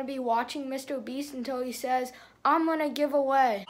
gonna be watching Mr. Beast until he says, I'm gonna give away.